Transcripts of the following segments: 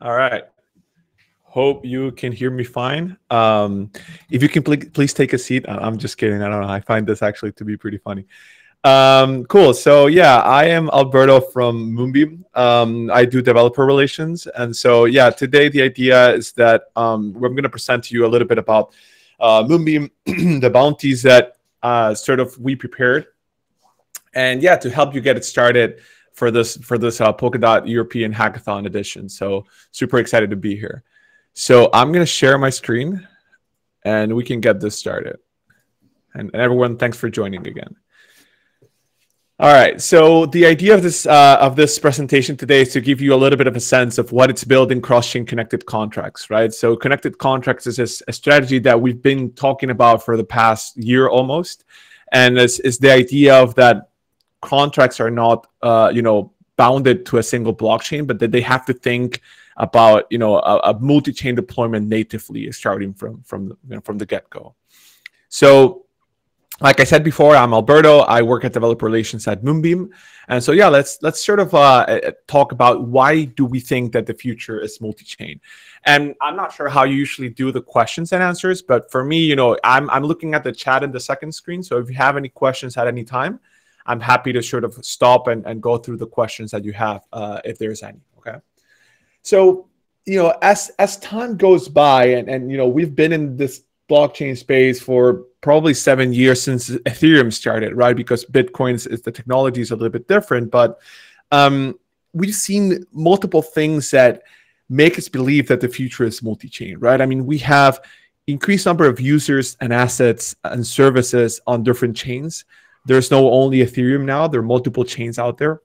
All right. Hope you can hear me fine. Um, if you can pl please take a seat. I'm just kidding. I don't know. I find this actually to be pretty funny. Um, cool. So yeah, I am Alberto from Moonbeam. Um, I do developer relations, and so yeah, today the idea is that um, we're going to present to you a little bit about uh, Moonbeam, the bounties that uh, sort of we prepared, and yeah, to help you get it started for this for this uh, Polkadot European Hackathon edition. So super excited to be here. So I'm going to share my screen, and we can get this started. And, and everyone, thanks for joining again. All right. So the idea of this uh, of this presentation today is to give you a little bit of a sense of what it's building cross-chain connected contracts, right? So connected contracts is a, a strategy that we've been talking about for the past year almost, and it's, it's the idea of that contracts are not, uh, you know, bounded to a single blockchain, but that they have to think about, you know, a, a multi-chain deployment natively, starting from from you know, from the get-go. So like I said before, I'm Alberto. I work at developer relations at Moonbeam, and so yeah, let's let's sort of uh, talk about why do we think that the future is multi-chain. And I'm not sure how you usually do the questions and answers, but for me, you know, I'm I'm looking at the chat in the second screen. So if you have any questions at any time, I'm happy to sort of stop and, and go through the questions that you have, uh, if there's any. Okay. So you know, as as time goes by, and and you know, we've been in this blockchain space for probably seven years since Ethereum started, right? Because Bitcoin is, the technology is a little bit different, but um, we've seen multiple things that make us believe that the future is multi-chain, right? I mean, we have increased number of users and assets and services on different chains. There's no only Ethereum now; there are multiple chains out there.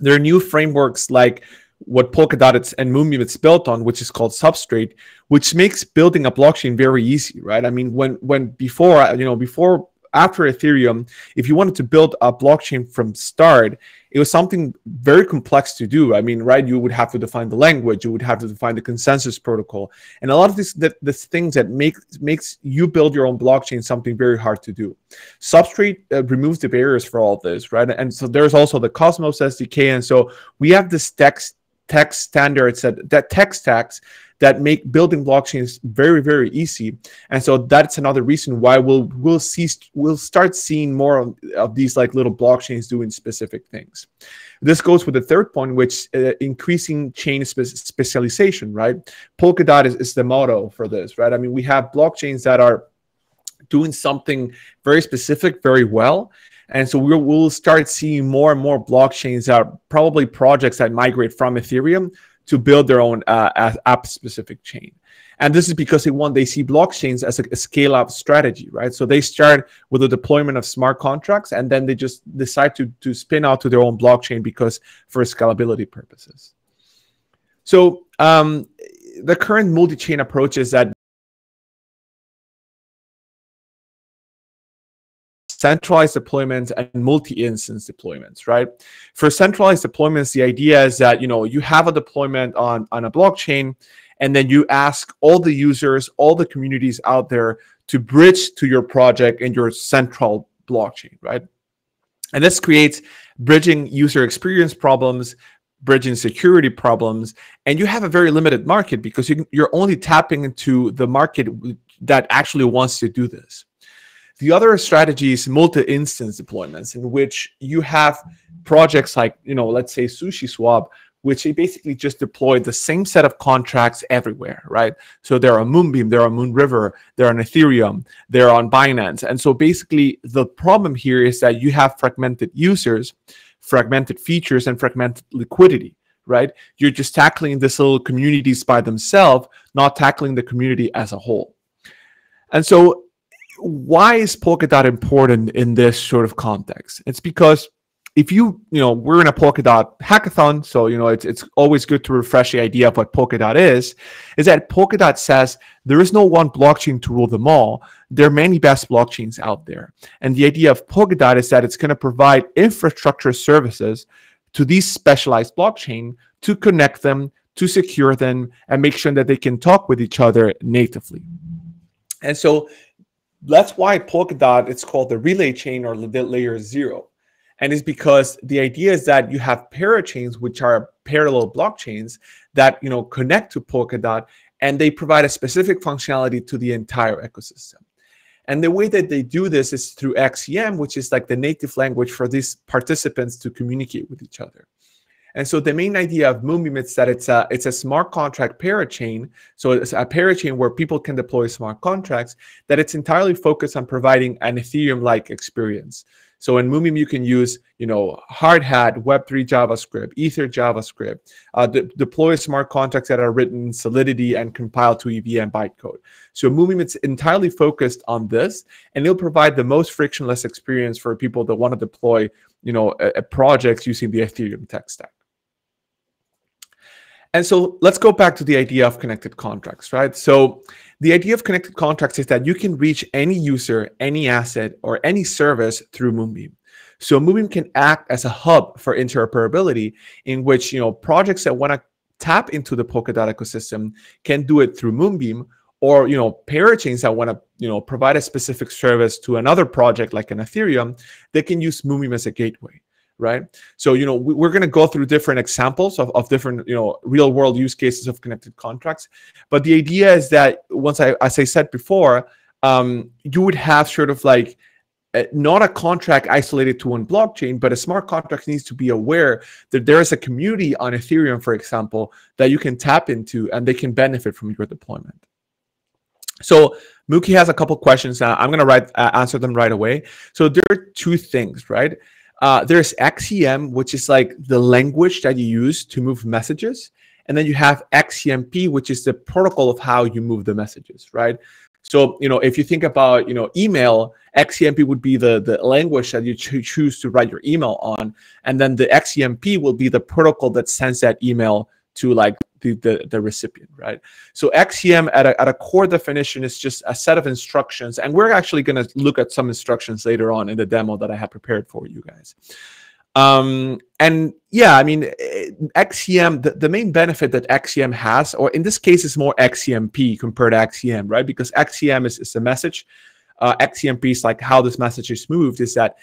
There are new frameworks like what Polkadot and Moonbeam it's built on, which is called Substrate, which makes building a blockchain very easy, right? I mean, when when before you know before after Ethereum, if you wanted to build a blockchain from start, it was something very complex to do. I mean, right? You would have to define the language, you would have to define the consensus protocol, and a lot of these the, the things that make makes you build your own blockchain something very hard to do. Substrate uh, removes the barriers for all this, right? And so there's also the Cosmos SDK, and so we have this text tech standards that, that tech stacks that make building blockchains very very easy. And so that's another reason why we'll we'll see we'll start seeing more of, of these like little blockchains doing specific things. This goes with the third point which uh, increasing chain spe specialization right? Polkadot is, is the motto for this right? I mean we have blockchains that are doing something very specific very well and so we'll, we'll start seeing more and more blockchains that are probably projects that migrate from Ethereum to build their own uh, app specific chain. And this is because they want they see blockchains as a, a scale up strategy, right? So they start with the deployment of smart contracts and then they just decide to, to spin out to their own blockchain because for scalability purposes. So um, the current multi-chain approach is that centralized deployments and multi-instance deployments, right? For centralized deployments, the idea is that you know you have a deployment on on a blockchain, and then you ask all the users, all the communities out there to bridge to your project and your central blockchain, right? And this creates bridging user experience problems, bridging security problems, and you have a very limited market because you, you're only tapping into the market that actually wants to do this. The other strategy is multi-instance deployments in which you have projects like, you know, let's say SushiSwap, which they basically just deploy the same set of contracts everywhere, right? So they're on Moonbeam, they're on Moonriver, they're on Ethereum, they're on Binance. And so basically the problem here is that you have fragmented users, fragmented features, and fragmented liquidity, right? You're just tackling these little communities by themselves, not tackling the community as a whole. And so why is Polkadot important in this sort of context? It's because if you, you know, we're in a Polkadot hackathon, so you know it's it's always good to refresh the idea of what Polkadot is. Is that Polkadot says there is no one blockchain to rule them all. There are many best blockchains out there, and the idea of Polkadot is that it's going to provide infrastructure services to these specialized blockchain to connect them, to secure them, and make sure that they can talk with each other natively. And so that's why Polkadot it's called the relay chain or the layer zero. And it's because the idea is that you have parachains, which are parallel blockchains that you know connect to Polkadot, and they provide a specific functionality to the entire ecosystem. And the way that they do this is through XCM, which is like the native language for these participants to communicate with each other. And so the main idea of Moonbeam is that it's a it's a smart contract parachain. So it's a parachain where people can deploy smart contracts that it's entirely focused on providing an Ethereum-like experience. So in Moonbeam, you can use, you know, Hardhat, Web3 JavaScript, Ether JavaScript, uh, de deploy smart contracts that are written in Solidity and compiled to EVM bytecode. So Moonbeam it's entirely focused on this, and it'll provide the most frictionless experience for people that want to deploy, you know, a, a projects using the Ethereum tech stack. And so let's go back to the idea of connected contracts, right? So the idea of connected contracts is that you can reach any user, any asset, or any service through Moonbeam. So Moonbeam can act as a hub for interoperability in which you know projects that want to tap into the Polkadot ecosystem can do it through Moonbeam, or you know parachains that want to you know provide a specific service to another project like an Ethereum, they can use Moonbeam as a gateway right? So, you know, we, are going to go through different examples of, of different, you know, real world use cases of connected contracts. But the idea is that once I, as I said before, um, you would have sort of like uh, not a contract isolated to one blockchain, but a smart contract needs to be aware that there is a community on Ethereum, for example, that you can tap into and they can benefit from your deployment. So Mookie has a couple questions. Uh, I'm going to write uh, answer them right away. So there are two things, right? Uh, there's XCM, which is like the language that you use to move messages. And then you have XCMP, which is the protocol of how you move the messages, right? So, you know, if you think about, you know, email, XCMP would be the, the language that you ch choose to write your email on. And then the XCMP will be the protocol that sends that email to like the, the, the recipient, right? So XCM at a, at a core definition is just a set of instructions. And we're actually going to look at some instructions later on in the demo that I have prepared for you guys. Um, and yeah, I mean, eh, XCM, the, the main benefit that XCM has, or in this case, is more XCMP compared to XCM, right? Because XCM is, is a message. Uh, XCMP is like how this message is moved, is that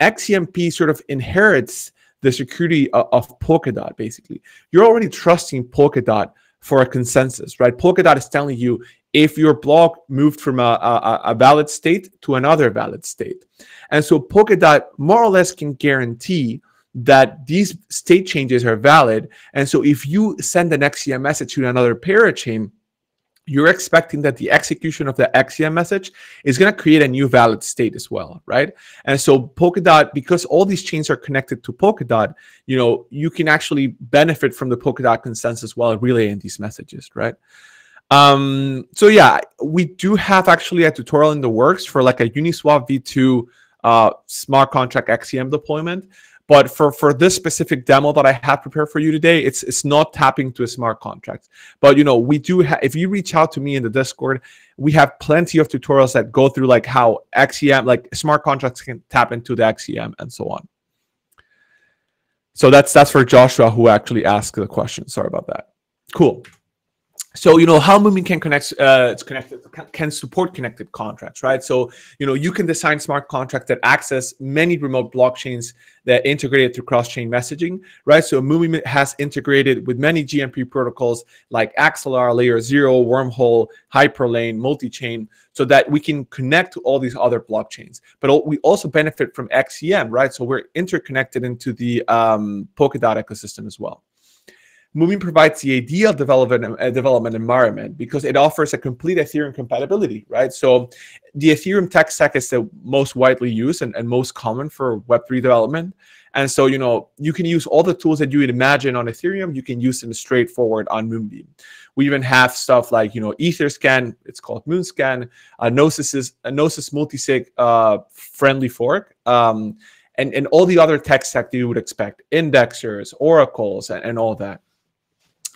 XCMP sort of inherits the security of, of Polkadot, basically. You're already trusting Polkadot for a consensus, right? Polkadot is telling you if your block moved from a, a, a, valid state to another valid state. And so Polkadot more or less can guarantee that these state changes are valid. And so if you send an XCM message to another parachain, you're expecting that the execution of the XCM message is going to create a new valid state as well, right? And so Polkadot, because all these chains are connected to Polkadot, you know, you can actually benefit from the Polkadot consensus while relaying these messages, right? Um, so yeah, we do have actually a tutorial in the works for like a Uniswap v2 uh, smart contract XCM deployment. But for, for this specific demo that I have prepared for you today, it's it's not tapping to a smart contract. But you know, we do have if you reach out to me in the Discord, we have plenty of tutorials that go through like how XCM, like smart contracts can tap into the XCM and so on. So that's that's for Joshua who actually asked the question. Sorry about that. Cool so you know how Moonbeam can connect uh, it's connected can support connected contracts right? So you know you can design smart contracts that access many remote blockchains that integrated through cross-chain messaging right? So Moonbeam has integrated with many gmp protocols like axelar layer zero wormhole hyperlane multi-chain so that we can connect to all these other blockchains. But we also benefit from xcm right? So we're interconnected into the um, polkadot ecosystem as well Moonbeam provides the ideal development uh, development environment because it offers a complete Ethereum compatibility, right? So the Ethereum tech stack is the most widely used and, and most common for Web3 development. And so, you know, you can use all the tools that you would imagine on Ethereum, you can use them straightforward on Moonbeam. We even have stuff like, you know, Etherscan, it's called Moonscan, uh, Gnosis is a Gnosis multisig uh, friendly fork. Um, and, and all the other tech stack that you would expect, indexers, oracles, and, and all that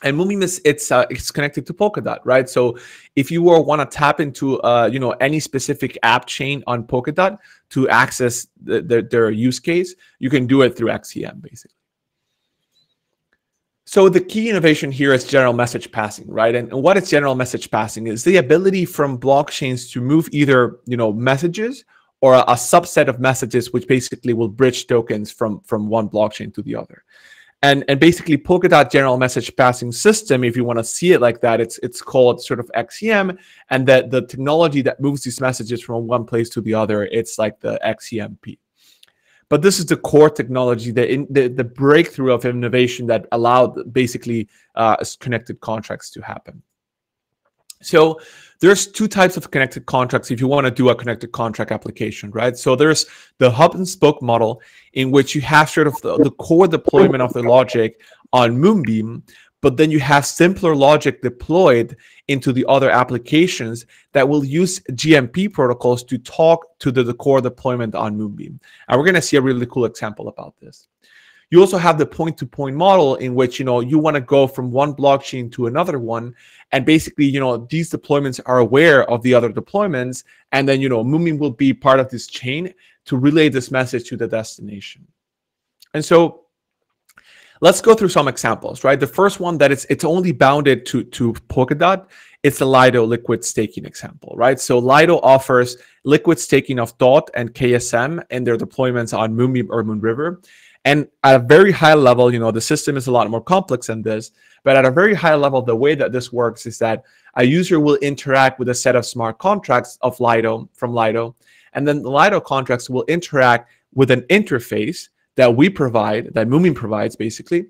and is it's uh, it's connected to Polkadot, right? So if you were want to tap into uh, you know any specific app chain on Polkadot to access the, the, their use case, you can do it through XCM basically. So the key innovation here is general message passing, right? And, and what is general message passing is the ability from blockchains to move either you know messages or a, a subset of messages which basically will bridge tokens from from one blockchain to the other and and basically Polkadot general message passing system, if you want to see it like that, it's it's called sort of XCM, and that the technology that moves these messages from one place to the other, it's like the XCMP. But this is the core technology, the in, the, the breakthrough of innovation that allowed basically uh, connected contracts to happen. So there's two types of connected contracts if you want to do a connected contract application, right? So there's the hub and spoke model in which you have sort of the, the core deployment of the logic on Moonbeam, but then you have simpler logic deployed into the other applications that will use GMP protocols to talk to the, the core deployment on Moonbeam. And we're going to see a really cool example about this. You also have the point-to-point model in which you know you want to go from one blockchain to another one, and basically you know these deployments are aware of the other deployments, and then you know Moonbeam will be part of this chain to relay this message to the destination. And so let's go through some examples, right? The first one that it's it's only bounded to to Polkadot. It's the Lido liquid staking example, right? So Lido offers liquid staking of DOT and KSM and their deployments on Moonbeam or Moonriver. And at a very high level, you know, the system is a lot more complex than this. But at a very high level, the way that this works is that a user will interact with a set of smart contracts of Lido from Lido. And then the Lido contracts will interact with an interface that we provide, that Moonbeam provides basically,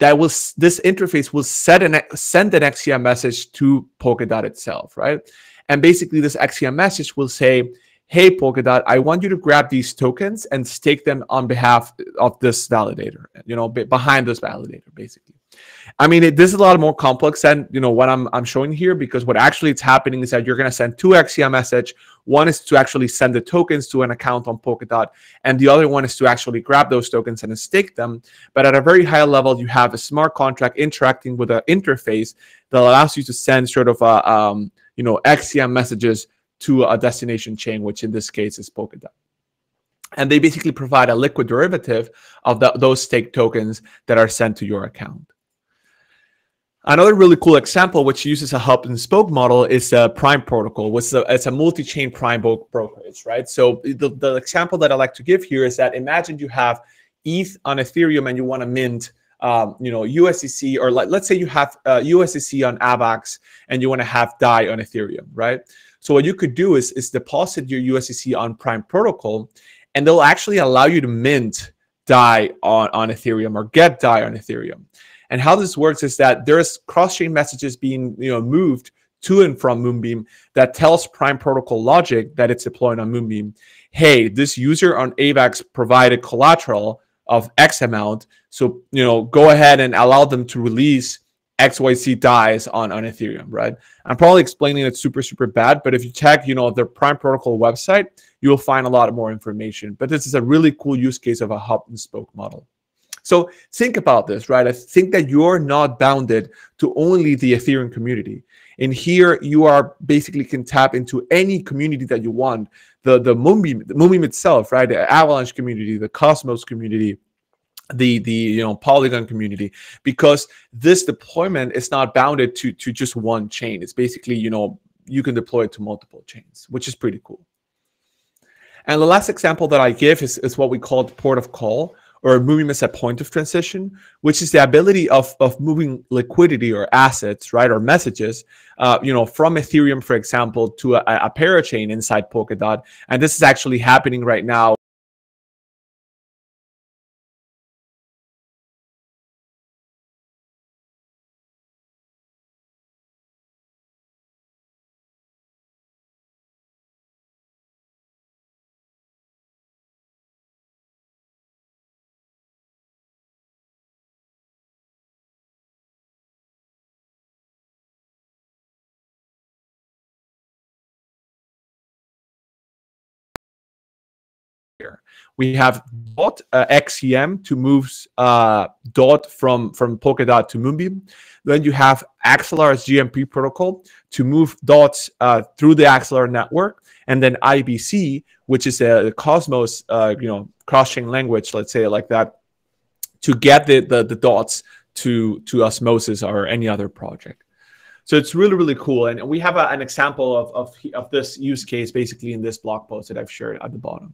that will this interface will set an send an XCM message to Polkadot itself, right? And basically this XCM message will say, hey, Polkadot, I want you to grab these tokens and stake them on behalf of this validator, you know, behind this validator, basically. I mean, it, this is a lot more complex than, you know, what I'm, I'm showing here because what actually is happening is that you're going to send two XCM message. One is to actually send the tokens to an account on Polkadot, and the other one is to actually grab those tokens and stake them. But at a very high level, you have a smart contract interacting with an interface that allows you to send sort of a, um, you know, XCM messages to a destination chain, which in this case is Polkadot. And they basically provide a liquid derivative of the, those stake tokens that are sent to your account. Another really cool example, which uses a hub and spoke model, is the Prime protocol, which is a, it's a multi-chain Prime brokerage, right? So the, the example that I like to give here is that imagine you have ETH on Ethereum and you want to mint, um, you know, USDC, or let's say you have uh, USDC on AVAX and you want to have DAI on Ethereum, right? So what you could do is, is deposit your USDC on Prime Protocol, and they'll actually allow you to mint DAI on, on Ethereum or get DAI on Ethereum. And how this works is that there's cross-chain messages being you know moved to and from Moonbeam that tells Prime Protocol logic that it's deploying on Moonbeam. Hey, this user on AVAX provided collateral of X amount. So, you know, go ahead and allow them to release XYZ DAIs on, on Ethereum, right? I'm probably explaining it super, super bad, but if you check, you know, the Prime Protocol website, you will find a lot more information. But this is a really cool use case of a hub and spoke model. So think about this, right? I think that you're not bounded to only the Ethereum community. And here you are basically can tap into any community that you want. The the Moonbeam, the Moonbeam itself, right? The Avalanche community, the Cosmos community, the the you know polygon community because this deployment is not bounded to to just one chain. It's basically you know you can deploy it to multiple chains which is pretty cool. And the last example that i give is, is what we call the port of call or moving as a point of transition which is the ability of of moving liquidity or assets right or messages uh, you know from ethereum for example to a, a parachain inside polkadot. And this is actually happening right now here. We have dot uh, XCM to move uh, dot from from Polkadot to Moonbeam. Then you have Axelar's GMP protocol to move dots uh, through the Axelar network, and then IBC, which is a Cosmos, uh, you know, cross-chain language, let's say like that, to get the, the the dots to to Osmosis or any other project. So it's really, really cool. And we have a, an example of, of, of this use case basically in this blog post that I've shared at the bottom.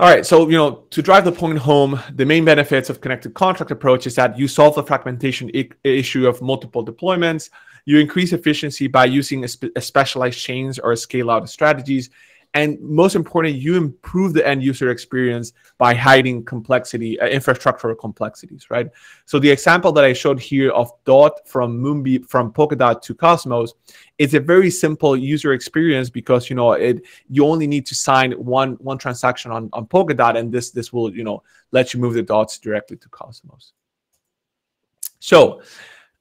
All right, so you know, to drive the point home, the main benefits of connected contract approach is that you solve the fragmentation issue of multiple deployments. You increase efficiency by using a, spe- a specialized chains or scale out strategies, and most importantly, you improve the end user experience by hiding complexity, uh, infrastructural complexities, right? So the example that I showed here of Dot from Moonbeam from Polkadot to Cosmos, it's a very simple user experience because you know it you only need to sign one one transaction on, on Polkadot, and this this will you know let you move the dots directly to Cosmos. So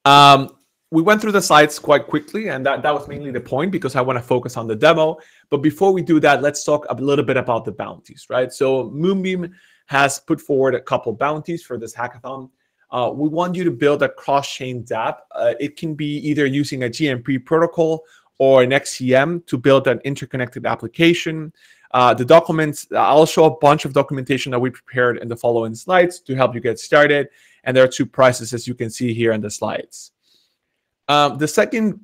um, we went through the slides quite quickly, and that, that was mainly the point because I want to focus on the demo. But before we do that, let's talk a little bit about the bounties, right? So Moonbeam has put forward a couple bounties for this hackathon. Uh, we want you to build a cross-chain dApp. Uh, it can be either using a GMP protocol or an XCM to build an interconnected application. Uh, the documents, I'll show a bunch of documentation that we prepared in the following slides to help you get started. And there are two prices, as you can see here in the slides. Um, the second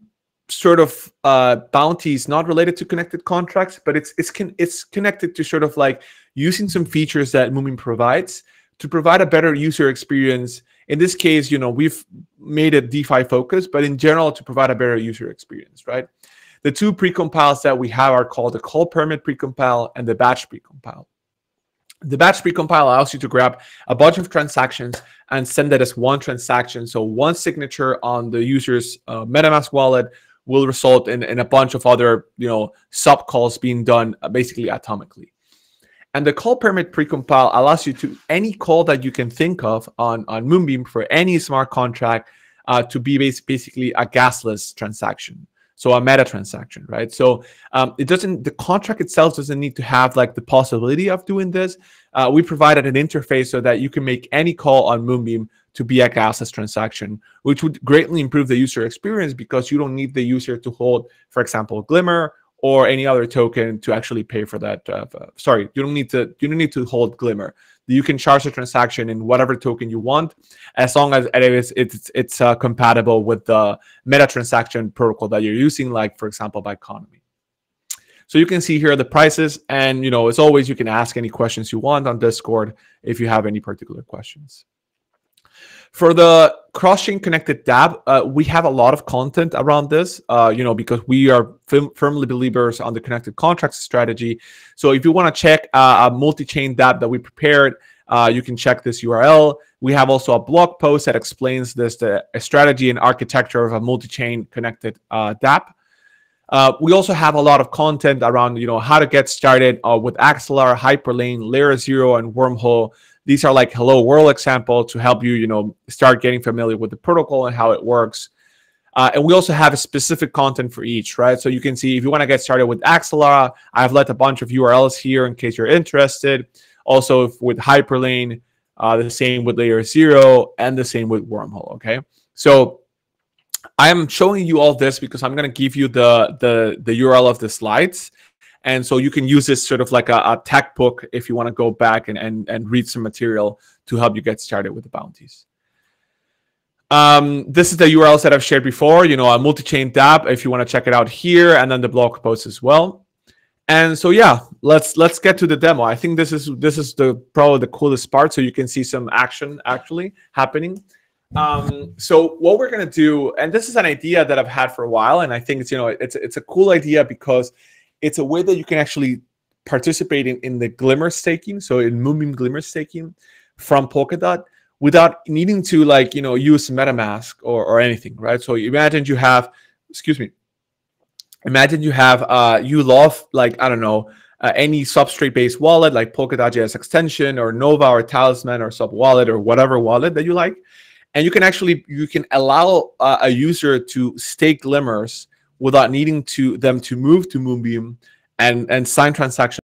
sort of uh, bounty is not related to connected contracts, but it's it's con- it's connected to sort of like using some features that Moonbeam provides to provide a better user experience. In this case, you know, we've made it DeFi focused, but in general, to provide a better user experience, right? The two precompiles that we have are called the call permit precompile and the batch precompile. The batch precompile allows you to grab a bunch of transactions and send that as one transaction. So one signature on the user's uh, MetaMask wallet will result in, in a bunch of other, you know, sub calls being done uh, basically atomically. And the call permit precompile allows you to any call that you can think of on, on Moonbeam for any smart contract uh, to be basically a gasless transaction. So a meta transaction right? So um, it doesn't the contract itself doesn't need to have like the possibility of doing this. Uh, we provided an interface so that you can make any call on moonbeam to be a gasless transaction which would greatly improve the user experience because you don't need the user to hold for example glimmer or any other token to actually pay for that uh, sorry you don't need to you don't need to hold glimmer you can charge a transaction in whatever token you want, as long as it is it's it's uh, compatible with the meta transaction protocol that you're using, like for example Biconomy. So you can see here the prices, and you know as always, you can ask any questions you want on Discord if you have any particular questions. For the cross-chain connected dApp, uh, we have a lot of content around this, uh, you know, because we are firmly believers on the connected contracts strategy. So if you want to check uh, a multi-chain dApp that we prepared, uh, you can check this URL. We have also a blog post that explains this the strategy and architecture of a multi-chain connected uh, dApp. Uh, we also have a lot of content around, you know, how to get started uh, with Axelar, Hyperlane, Layer Zero, and Wormhole. These are like hello world example to help you, you know, start getting familiar with the protocol and how it works. Uh, and we also have a specific content for each, right? So you can see if you want to get started with Axelar, I've left a bunch of URLs here in case you're interested. Also with Hyperlane, uh, the same with Layer Zero, and the same with Wormhole. Okay, so I'm showing you all this because I'm going to give you the the the URL of the slides, and so you can use this sort of like a, a tech book if you want to go back and, and, and read some material to help you get started with the bounties. Um, this is the URLs that I've shared before, you know, a multi-chain dApp if you want to check it out here, and then the blog post as well. And so yeah, let's let's get to the demo. I think this is this is the probably the coolest part, so you can see some action actually happening. Um, so what we're gonna do, and this is an idea that I've had for a while, and I think it's you know it's it's a cool idea because it's a way that you can actually participate in, in the Glimmer staking, so in Moonbeam Glimmer staking from Polkadot without needing to like you know use MetaMask or, or anything, right? So imagine you have, excuse me, imagine you have uh you love like I don't know uh, any substrate based wallet like Polkadot.js extension or Nova or Talisman or SubWallet or whatever wallet that you like, and you can actually you can allow uh, a user to stake glimmers without needing to them to move to Moonbeam and and sign transactions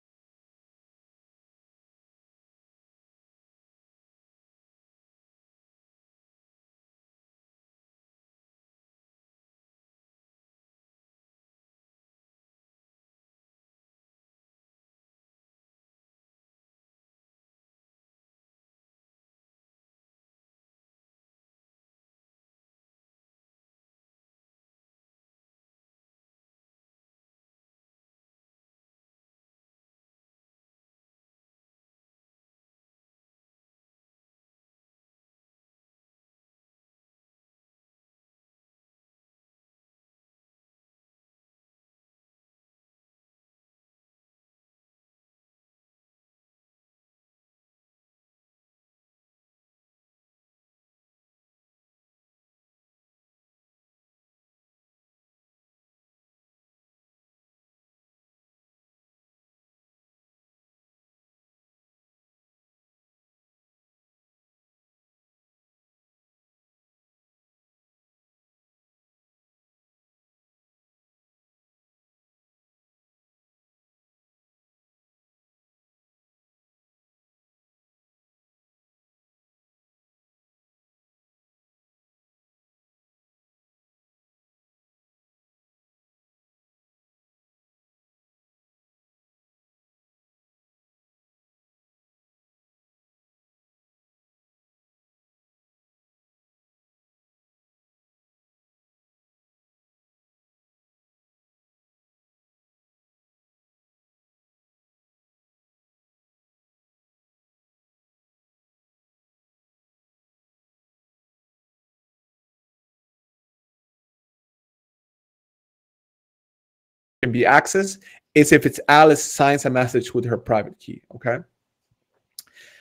can be accessed is if it's Alice signs a message with her private key, okay?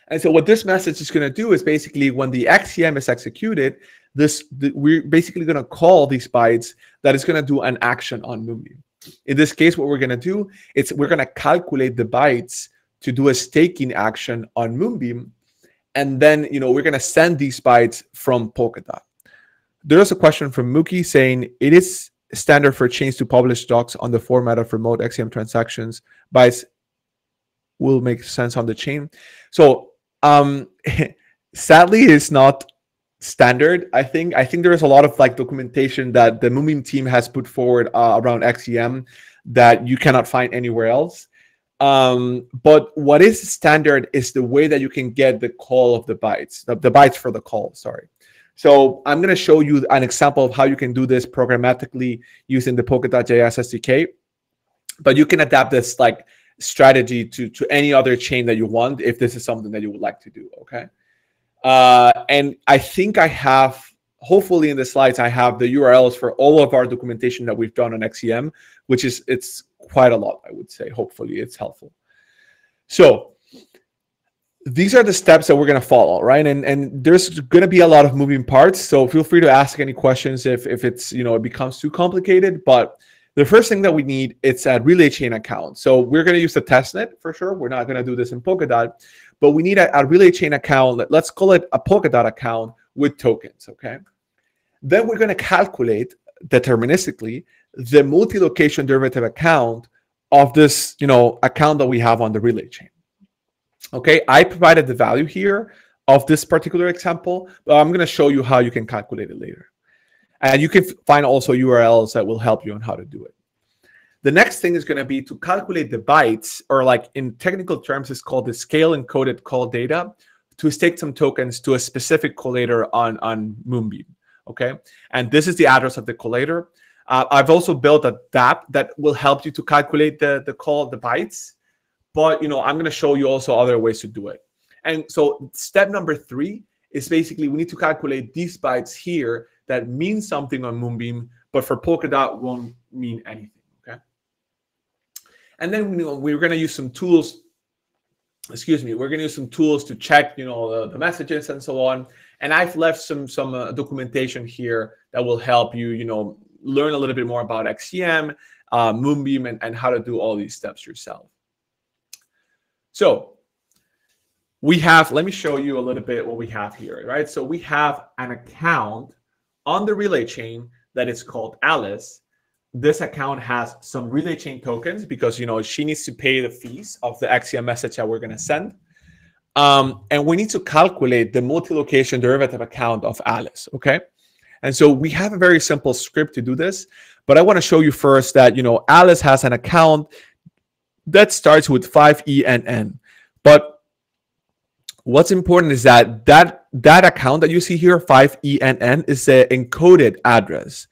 And so what this message is going to do is basically when the XCM is executed, this the, we're basically going to call these bytes that is going to do an action on Moonbeam. In this case, what we're going to do is we're going to calculate the bytes to do a staking action on Moonbeam, and then you know we're going to send these bytes from Polkadot. There's a question from Mookie saying it is standard for chains to publish docs on the format of remote XCM transactions. Bytes will make sense on the chain. So um, sadly, it's not standard. I think I think there is a lot of like documentation that the Moonbeam team has put forward uh, around XCM that you cannot find anywhere else. Um, but what is standard is the way that you can get the call of the bytes, the, the bytes for the call. Sorry. So I'm going to show you an example of how you can do this programmatically using the Polkadot.js SDK. But you can adapt this like strategy to to any other chain that you want if this is something that you would like to do. Okay. Uh, and I think I have, hopefully in the slides, I have the URLs for all of our documentation that we've done on XCM, which is, it's quite a lot, I would say. Hopefully it's helpful. So these are the steps that we're going to follow, right? And and there's going to be a lot of moving parts. So feel free to ask any questions if if it's, you know, it becomes too complicated. But the first thing that we need it's a relay chain account. So we're going to use the testnet for sure. We're not going to do this in Polkadot but we need a, a relay chain account. Let's call it a Polkadot account with tokens, okay? Then we're going to calculate deterministically the multi-location derivative account of this, you know, account that we have on the relay chain. Okay, I provided the value here of this particular example, but I'm going to show you how you can calculate it later. And you can find also URLs that will help you on how to do it. The next thing is going to be to calculate the bytes, or like in technical terms, it's called the scale encoded call data to stake some tokens to a specific collator on, on Moonbeam. Okay. And this is the address of the collator. Uh, I've also built a dApp that will help you to calculate the, the call, the bytes. But, you know, I'm going to show you also other ways to do it. And so step number three is basically we need to calculate these bytes here that mean something on Moonbeam, but for Polkadot won't mean anything. Okay. And then you know, we're going to use some tools. Excuse me. We're going to use some tools to check, you know, the, the messages and so on. And I've left some some uh, documentation here that will help you, you know, learn a little bit more about XCM, uh, Moonbeam, and, and how to do all these steps yourself. So we have, let me show you a little bit what we have here, right? So we have an account on the relay chain that is called Alice this account has some relay chain tokens because you know she needs to pay the fees of the XCM message that we're going to send. Um, and we need to calculate the multi-location derivative account of Alice. Okay. And so we have a very simple script to do this, but I want to show you first that you know Alice has an account that starts with 5ENN. But what's important is that that that account that you see here, 5ENN, is the encoded address.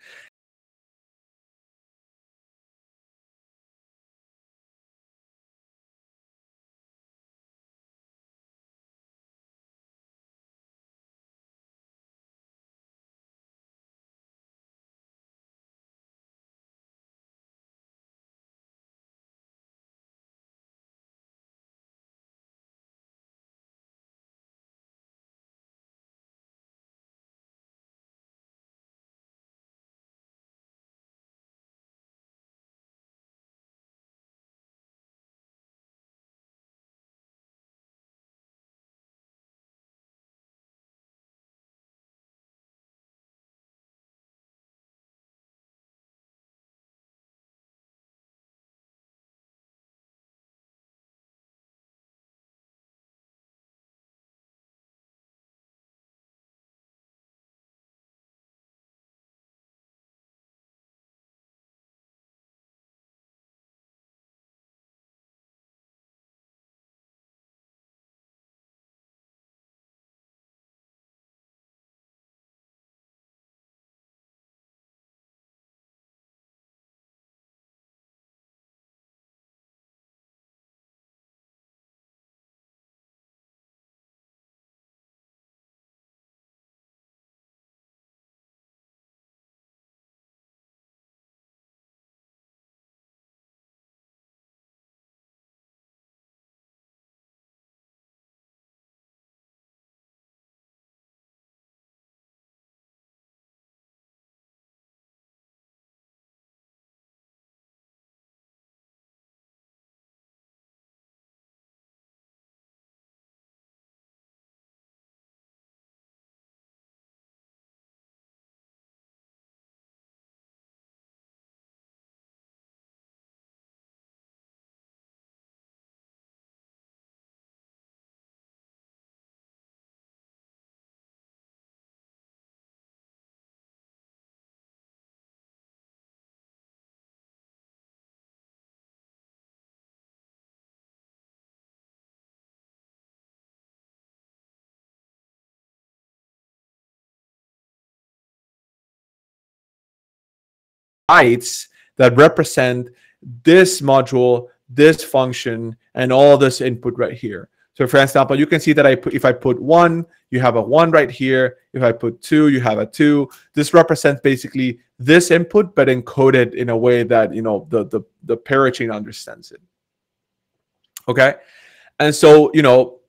Bytes that represent this module, this function, and all this input right here. So for example, you can see that I put, if I put one, you have a one right here. If I put two, you have a two. This represents basically this input, but encoded in a way that, you know, the, the, the parachain understands it. Okay. And so, you know,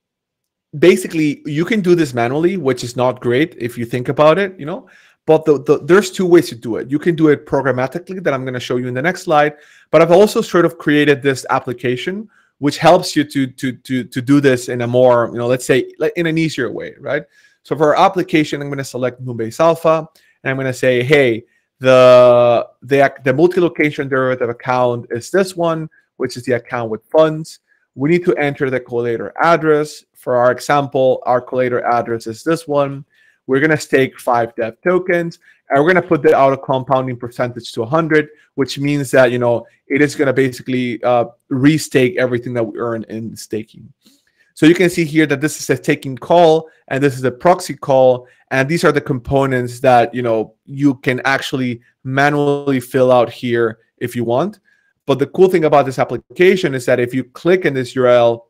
basically you can do this manually, which is not great if you think about it, you know, but the, the, there's two ways to do it. You can do it programmatically that I'm going to show you in the next slide, but I've also sort of created this application which helps you to to to to do this in a more you know let's say in an easier way, right? So for our application, I'm going to select Moonbase Alpha, and I'm going to say, hey, the the the multi-location derivative account is this one, which is the account with funds. We need to enter the collator address. For our example, our collator address is this one. We're going to stake five dev tokens, and we're going to put the auto compounding percentage to 100, which means that you know it is going to basically uh, restake everything that we earn in staking. So you can see here that this is a staking call, and this is a proxy call, and these are the components that you know you can actually manually fill out here if you want. But the cool thing about this application is that if you click in this URL,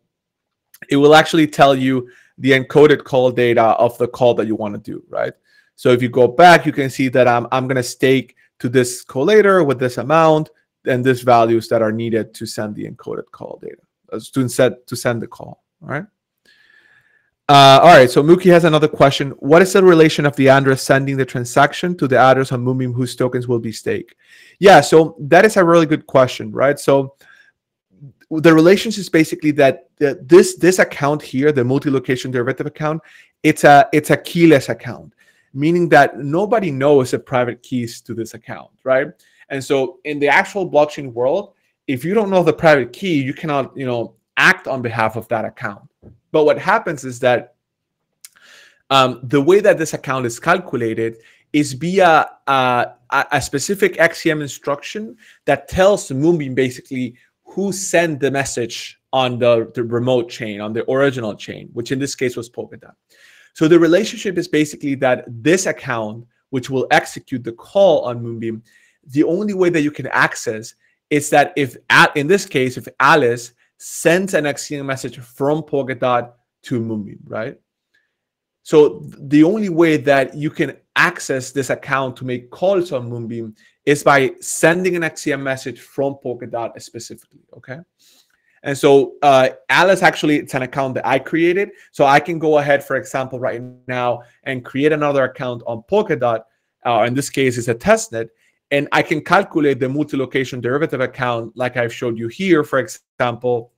it will actually tell you the encoded call data of the call that you want to do, right? So if you go back, you can see that I'm, I'm going to stake to this collator with this amount and this values that are needed to send the encoded call data, as to send, to send the call, all right? Uh, all right, so Mookie has another question. What is the relation of the address sending the transaction to the address on Moonbeam whose tokens will be staked? Yeah, so that is a really good question, right? So the relations is basically that the, this this account here, the multi-location derivative account, it's a it's a keyless account, meaning that nobody knows the private keys to this account, right? And so in the actual blockchain world, if you don't know the private key, you cannot you know act on behalf of that account. But what happens is that um, the way that this account is calculated is via uh, a specific XCM instruction that tells Moonbeam basically who sent the message on the, the remote chain, on the original chain, which in this case was Polkadot. So the relationship is basically that this account, which will execute the call on Moonbeam, the only way that you can access is that if, in this case, if Alice sends an XCM message from Polkadot to Moonbeam, right? So the only way that you can access this account to make calls on Moonbeam is by sending an XCM message from Polkadot specifically, okay? And so uh, Alice actually, it's an account that I created. So I can go ahead, for example, right now and create another account on Polkadot. Uh, in this case, it's a testnet. And I can calculate the multi-location derivative account like I've showed you here, for example.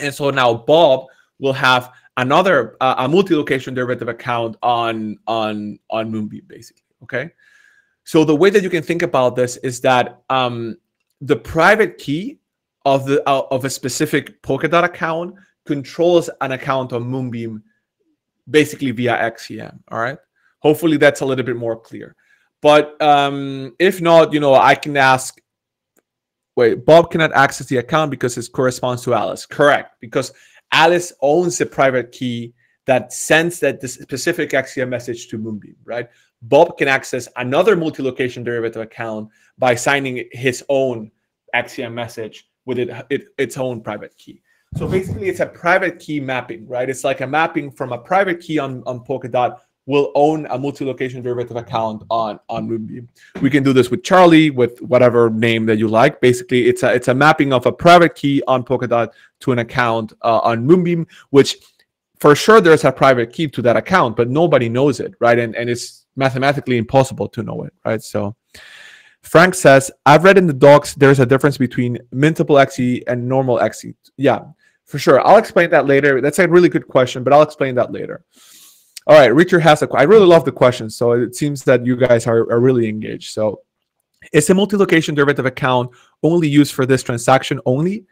And so now Bob will have another uh, a multi-location derivative account on on on Moonbeam, basically. Okay. So the way that you can think about this is that um, the private key of the uh, of a specific Polkadot account controls an account on Moonbeam, basically via XCM. All right. Hopefully that's a little bit more clear. But um, if not, you know, I can ask. Wait, Bob cannot access the account because it corresponds to Alice. Correct, because Alice owns the private key that sends that the specific XCM message to Moonbeam, right? Bob can access another multi-location derivative account by signing his own XCM message with it, it, its own private key. So basically, it's a private key mapping, right? It's like a mapping from a private key on, on Polkadot will own a multi-location derivative account on on Moonbeam. We can do this with Charlie, with whatever name that you like. Basically, it's a it's a mapping of a private key on Polkadot to an account uh, on Moonbeam, which for sure there's a private key to that account, but nobody knows it, right? And and it's mathematically impossible to know it, right? So Frank says, I've read in the docs there's a difference between mintable XE and normal XE. Yeah, for sure. I'll explain that later. That's a really good question, but I'll explain that later. All right, Richard has a I really love the question. So it seems that you guys are, are really engaged. So is a multi-location derivative account only used for this transaction only?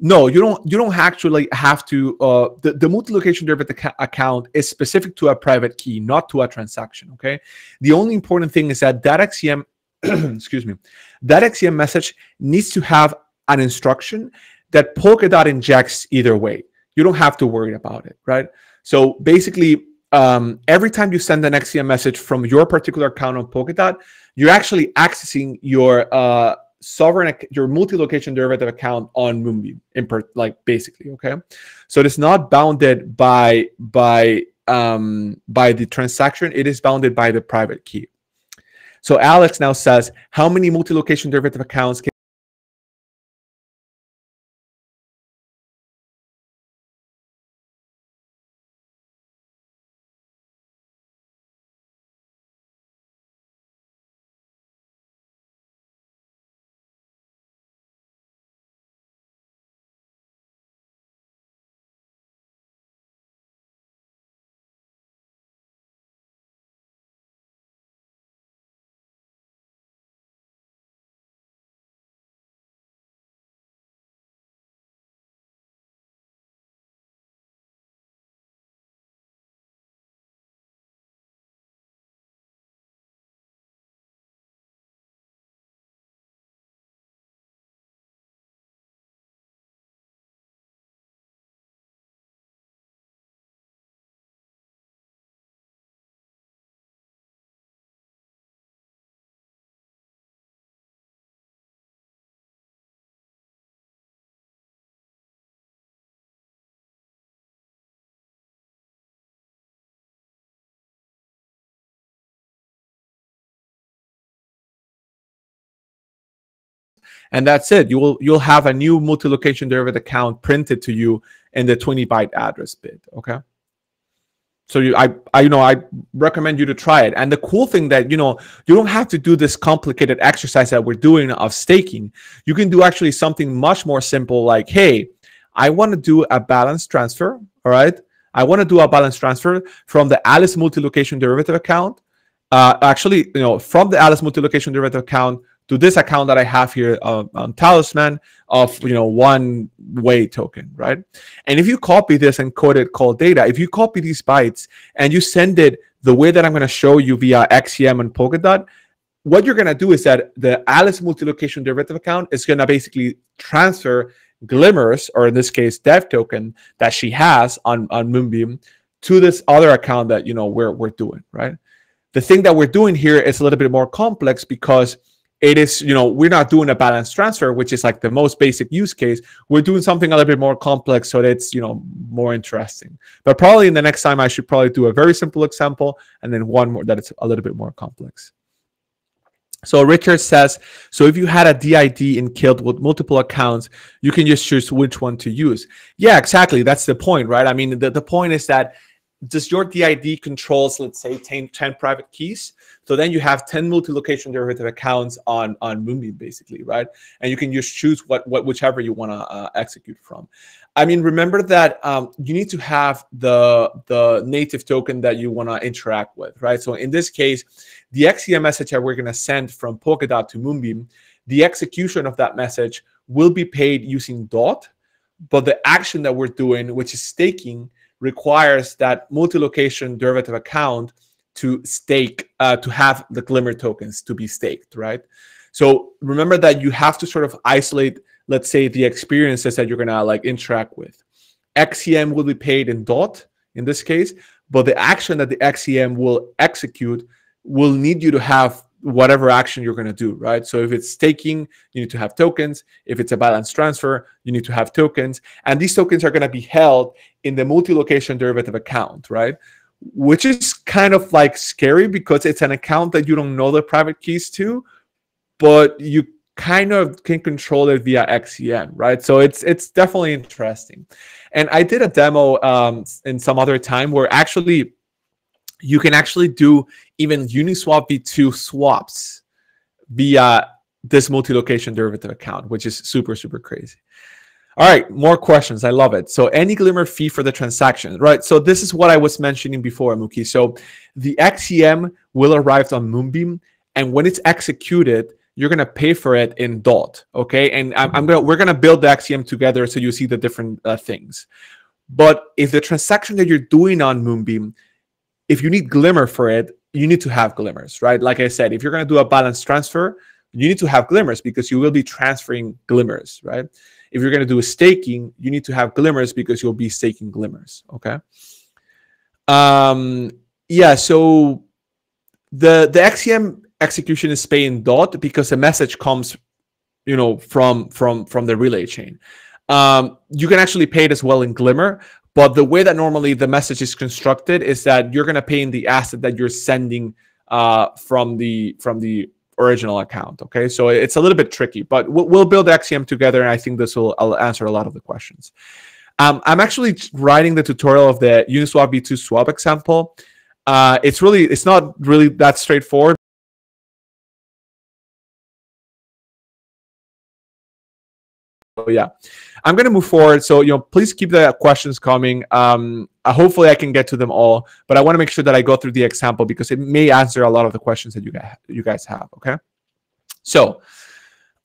No, you don't. You don't actually have to. Uh, the the multi-location derivative ca- account is specific to a private key, not to a transaction. Okay. The only important thing is that that XCM, excuse me, that XCM message needs to have an instruction that Polkadot injects either way. You don't have to worry about it, right? So basically, um, every time you send an XCM message from your particular account on Polkadot, you're actually accessing your uh, sovereign your multi-location derivative account on Moonbeam in per, like basically okay? So it is not bounded by by um by the transaction it is bounded by the private key. So Alex now says how many multi-location derivative accounts can and that's it. You will you'll have a new multi-location derivative account printed to you in the 20 byte address bit. Okay. So you, I, I, you know, I recommend you to try it. And the cool thing that you know, you don't have to do this complicated exercise that we're doing of staking. You can do actually something much more simple, like, hey, I want to do a balance transfer. All right, I want to do a balance transfer from the Alice multi-location derivative account. Uh, actually, you know, from the Alice multi-location derivative account to this account that I have here uh, on Talisman of you know one way token, right? And if you copy this and code it called data, if you copy these bytes and you send it the way that I'm going to show you via XCM and Polkadot, what you're going to do is that the Alice multi-location derivative account is going to basically transfer glimmers, or in this case, dev token that she has on, on Moonbeam to this other account that you know we're we're doing, right? The thing that we're doing here is a little bit more complex because it is you know we're not doing a balance transfer which is like the most basic use case we're doing something a little bit more complex so that it's you know more interesting but probably in the next time i should probably do a very simple example and then one more that it's a little bit more complex so Richard says, so if you had a DID in Kilt with multiple accounts, you can just choose which one to use. Yeah, exactly. That's the point, right? I mean, the, the point is that does your DID controls, let's say, 10, 10 private keys? So then you have 10 multi-location derivative accounts on, on Moonbeam, basically, right? And you can just choose what, what whichever you want to uh, execute from. I mean, remember that um, you need to have the, the native token that you want to interact with, right? So in this case, the XCM message that we're going to send from Polkadot to Moonbeam, the execution of that message will be paid using DOT, but the action that we're doing, which is staking, requires that multi-location derivative account to stake uh, to have the glimmer tokens to be staked right so remember that you have to sort of isolate let's say the experiences that you're gonna like interact with xcm will be paid in dot in this case but the action that the xcm will execute will need you to have whatever action you're going to do, right? So if it's staking, you need to have tokens. If it's a balance transfer, you need to have tokens. And these tokens are going to be held in the multi-location derivative account, right? Which is kind of like scary because it's an account that you don't know the private keys to, but you kind of can control it via XCM, right? So it's it's definitely interesting. And I did a demo um, in some other time where actually you can actually do even Uniswap v2 swaps via this multi-location derivative account, which is super super crazy. All right, more questions. I love it. So any glimmer fee for the transaction, right? So this is what I was mentioning before, Muki. So the XCM will arrive on Moonbeam, and when it's executed, you're gonna pay for it in DOT. Okay, and I'm, I'm gonna we're gonna build the XCM together so you see the different uh, things. But if the transaction that you're doing on Moonbeam, if you need Glimmer for it, you need to have glimmers, right? Like I said, if you're gonna do a balance transfer, you need to have glimmers because you will be transferring glimmers, right? If you're going to do a staking, you need to have glimmers because you'll be staking glimmers. Okay. Um, yeah. So the the XCM execution is paying dot because a message comes, you know, from from from the relay chain. Um, you can actually pay it as well in Glimmer, but the way that normally the message is constructed is that you're going to pay in the asset that you're sending uh, from the from the original account. Okay, so it's a little bit tricky, but we'll, build XCM together, and I think this will I'll answer a lot of the questions. Um, I'm actually writing the tutorial of the Uniswap v2 swap example. Uh, it's really it's not really that straightforward. Yeah, I'm gonna move forward. So you know, please keep the questions coming. Um, uh, hopefully, I can get to them all, but I want to make sure that I go through the example because it may answer a lot of the questions that you guys you guys have. Okay, so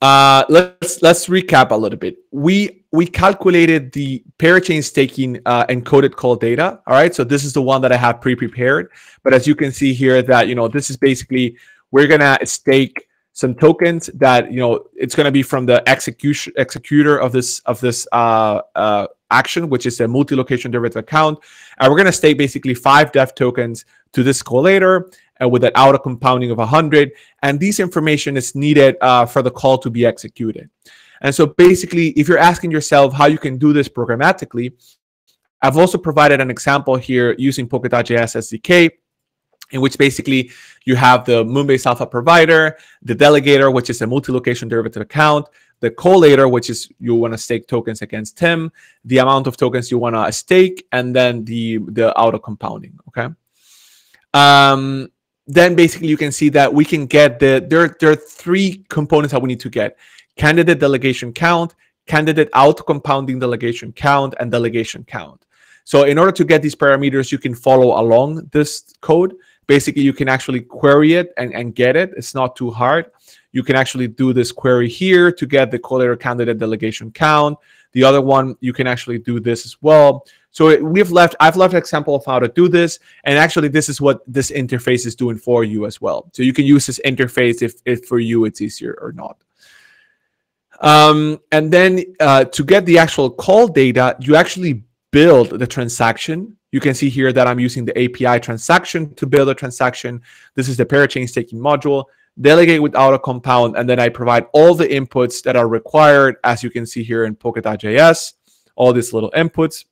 uh, let's let's recap a little bit. We we calculated the parachain staking uh, encoded call data. All right, so this is the one that I have pre-prepared. But as you can see here, that you know this is basically we're gonna stake some tokens that you know it's going to be from the execution executor of this of this uh, uh, action, which is a multi-location derivative account, and we're going to stake basically five DEV tokens to this collator uh, with an auto compounding of 100, and this information is needed uh, for the call to be executed. And so basically, if you're asking yourself how you can do this programmatically, I've also provided an example here using Polkadot.js SDK in which basically you have the Moonbase Alpha provider, the delegator, which is a multi-location derivative account, the collator, which is you want to stake tokens against Tim, the amount of tokens you want to stake, and then the the auto compounding. Okay. Um, then basically you can see that we can get the there there are three components that we need to get: candidate delegation count, candidate auto compounding delegation count, and delegation count. So in order to get these parameters, you can follow along this code basically you can actually query it and, and get it. It's not too hard. You can actually do this query here to get the collator candidate delegation count. The other one, you can actually do this as well. So it, we've left, I've left an example of how to do this. And actually, this is what this interface is doing for you as well. So you can use this interface if, if for you it's easier or not. Um, and then uh, to get the actual call data, you actually build the transaction you can see here that I'm using the API transaction to build a transaction. This is the parachain staking module. Delegate with auto compound, and then I provide all the inputs that are required, as you can see here in Polkadot.js, all these little inputs.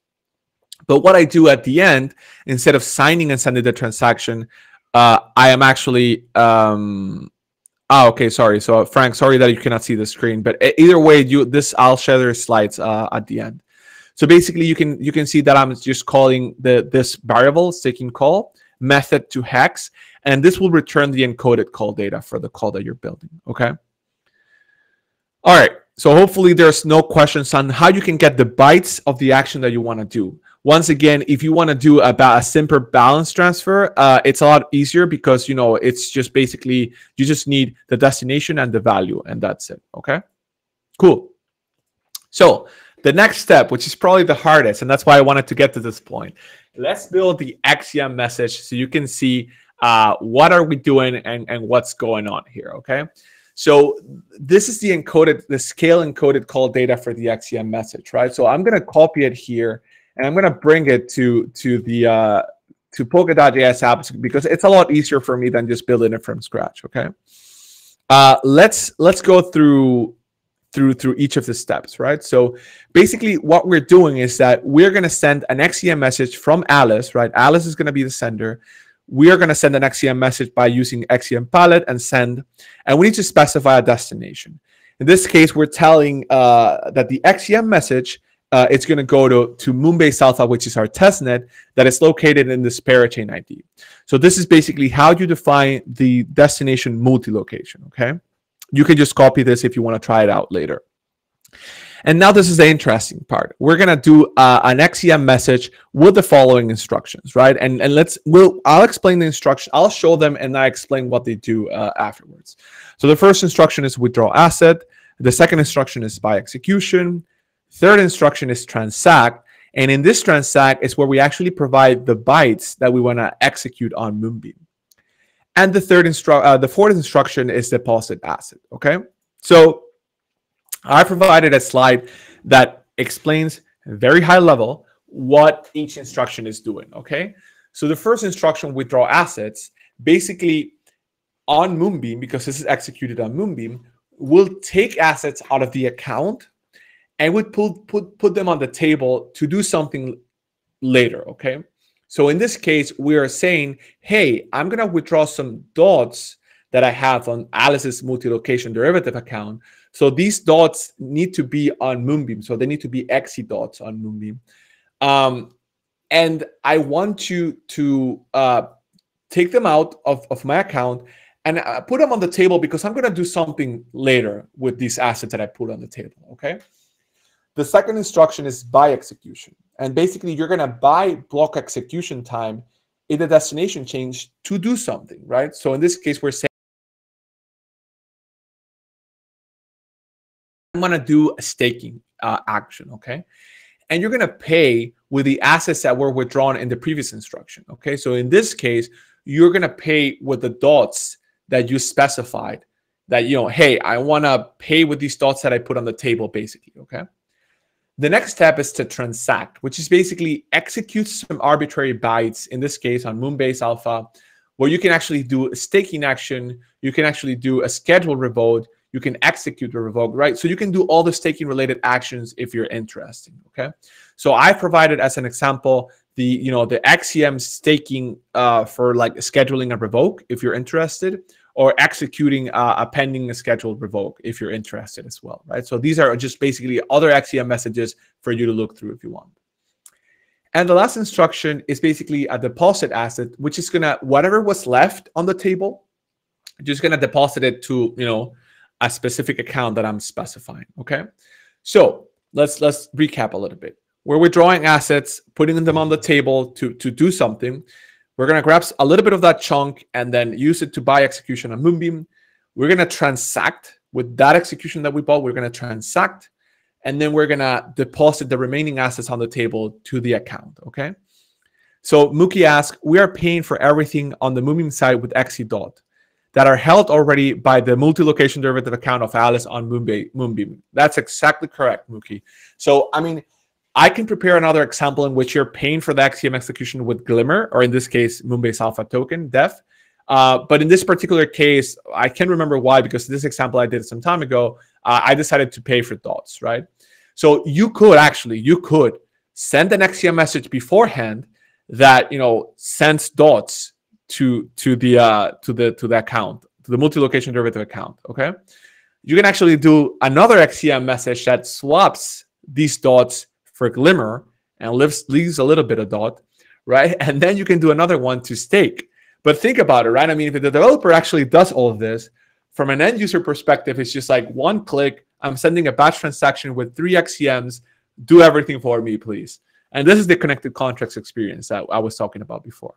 But what I do at the end, instead of signing and sending the transaction, uh, I am actually um, Oh, okay. Sorry. So Frank, sorry that you cannot see the screen, but either way, you this I'll share the slides uh, at the end. So basically, you can you can see that I'm just calling the this variable staking call method to hex, and this will return the encoded call data for the call that you're building. Okay. All right. So hopefully there's no questions on how you can get the bytes of the action that you want to do. Once again, if you want to do about a simple balance transfer, uh, it's a lot easier because you know it's just basically you just need the destination and the value, and that's it. Okay. Cool. So the next step, which is probably the hardest, and that's why I wanted to get to this point. Let's build the XCM message so you can see uh, what are we doing and, and what's going on here, okay? So this is the encoded, the scale encoded call data for the XCM message, right? So I'm gonna copy it here and I'm gonna bring it to, to the, uh, to Polka.js apps because it's a lot easier for me than just building it from scratch, okay? Uh, let's let's go through through through each of the steps, right? So basically what we're doing is that we're going to send an XCM message from Alice, right? Alice is going to be the sender. We are going to send an XCM message by using XCM pallet and send, and we need to specify a destination. In this case, we're telling uh, that the XCM message uh, it's going to go to, to Moonbase Alpha, which is our testnet that is located in this parachain ID. So this is basically how you define the destination multi-location, okay? You can just copy this if you want to try it out later. And now this is the interesting part. We're gonna do uh, an XCM message with the following instructions, right? And and let's we'll I'll explain the instruction. I'll show them and I explain what they do uh, afterwards. So the first instruction is withdraw asset. The second instruction is buy execution. Third instruction is transact. And in this transact is where we actually provide the bytes that we want to execute on Moonbeam. And the third instru- uh, the fourth instruction is deposit asset. Okay. So I provided a slide that explains very high level what each instruction is doing. Okay. So the first instruction, withdraw assets, basically on Moonbeam, because this is executed on Moonbeam, will take assets out of the account and would put, put, put them on the table to do something later, okay? So in this case, we are saying, hey, I'm going to withdraw some dots that I have on Alice's multi-location derivative account. So these dots need to be on Moonbeam. So they need to be XC dots on Moonbeam. Um, and I want you to uh, take them out of, of my account and uh, put them on the table because I'm going to do something later with these assets that I put on the table. Okay. The second instruction is buy execution. And basically, you're going to buy block execution time in the destination change to do something, right? So in this case, we're saying I'm going to do a staking uh, action, okay? And you're going to pay with the assets that were withdrawn in the previous instruction, okay? So in this case, you're going to pay with the dots that you specified that, you know, hey, I want to pay with these dots that I put on the table, basically, okay? The next step is to transact, which is basically execute some arbitrary bytes, in this case on Moonbase Alpha, where you can actually do a staking action, you can actually do a scheduled revoke, you can execute the revoke, right? So you can do all the staking related actions if you're interested, okay? So I provided as an example the you know the XCM staking uh, for like scheduling a revoke if you're interested, or executing uh, a pending scheduled revoke if you're interested as well, right? So these are just basically other XCM messages for you to look through if you want. And the last instruction is basically a deposit asset, which is gonna whatever was left on the table, just gonna deposit it to you know a specific account that I'm specifying. Okay, so let's let's recap a little bit we're withdrawing assets, putting them on the table to, to do something. We're going to grab a little bit of that chunk and then use it to buy execution on Moonbeam. We're going to transact with that execution that we bought. We're going to transact and then we're going to deposit the remaining assets on the table to the account. Okay. So Mookie asks, we are paying for everything on the Moonbeam side with XC dot that are held already by the multi-location derivative account of Alice on Moonbeam. That's exactly correct, Mookie. So, I mean, I can prepare another example in which you're paying for the XCM execution with Glimmer, or in this case, Moonbase Alpha token, DEV. Uh, but in this particular case, I can't remember why, because this example I did some time ago, uh, I decided to pay for dots, right? So you could actually, you could send an XCM message beforehand that you know sends dots to to the uh, to the to the account, to the multi-location derivative account. Okay, you can actually do another XCM message that swaps these dots for a Glimmer and leaves, leaves a little bit of dot, right? And then you can do another one to stake. But think about it, right? I mean, if the developer actually does all of this, from an end user perspective, it's just like one click. I'm sending a batch transaction with three XCMs. Do everything for me, please. And this is the connected contracts experience that I was talking about before.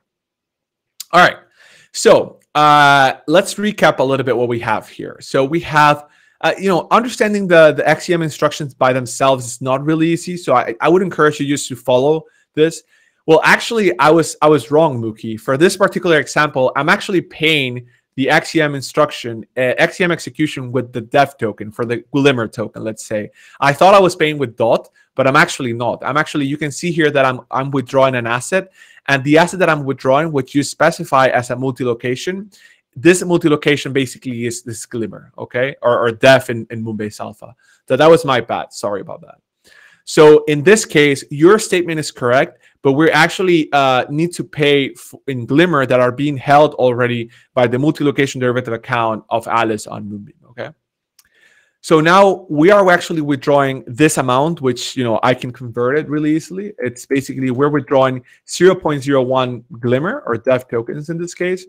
All right. So uh, let's recap a little bit what we have here. So we have uh, you know, understanding the the XCM instructions by themselves is not really easy. So I, I would encourage you just to follow this. Well, actually, I was I was wrong, Mookie. For this particular example, I'm actually paying the XCM instruction, uh, XCM execution with the DEV token for the Glimmer token. Let's say I thought I was paying with DOT, but I'm actually not. I'm actually you can see here that I'm I'm withdrawing an asset, and the asset that I'm withdrawing, which you specify as a multi-location, this multi-location basically is this glimmer, okay, or, or DEV in, in Moonbase Alpha. So that was my bad. Sorry about that. So in this case, your statement is correct, but we actually uh, need to pay in Glimmer that are being held already by the multi-location derivative account of Alice on Moonbeam. Okay. So now we are actually withdrawing this amount, which you know I can convert it really easily. It's basically we're withdrawing 0.01 Glimmer or DEV tokens in this case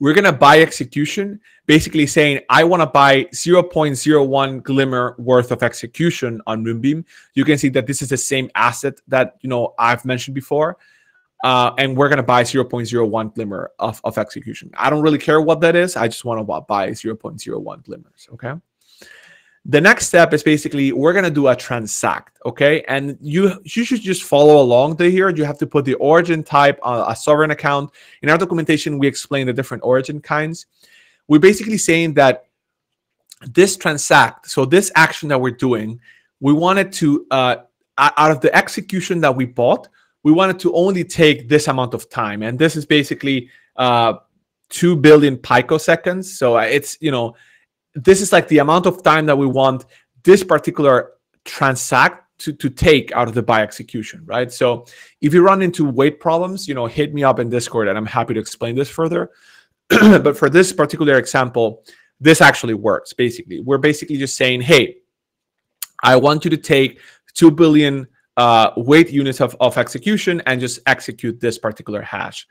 we're going to buy execution, basically saying, I want to buy 0.01 glimmer worth of execution on Moonbeam. You can see that this is the same asset that, you know, I've mentioned before. Uh, and we're going to buy 0.01 glimmer of, of execution. I don't really care what that is. I just want to buy 0.01 glimmers. Okay. The next step is basically we're gonna do a transact, okay? And you you should just follow along to here. You have to put the origin type on a sovereign account. In our documentation, we explain the different origin kinds. We're basically saying that this transact, so this action that we're doing, we wanted to uh, out of the execution that we bought, we wanted to only take this amount of time, and this is basically uh, 2 billion picoseconds. So uh, it's, you know, this is like the amount of time that we want this particular transact to, to take out of the buy execution, right? So if you run into weight problems, you know, hit me up in Discord and I'm happy to explain this further. but for this particular example, this actually works basically. We're basically just saying, hey, I want you to take 2 billion uh, weight units of, of execution and just execute this particular hash.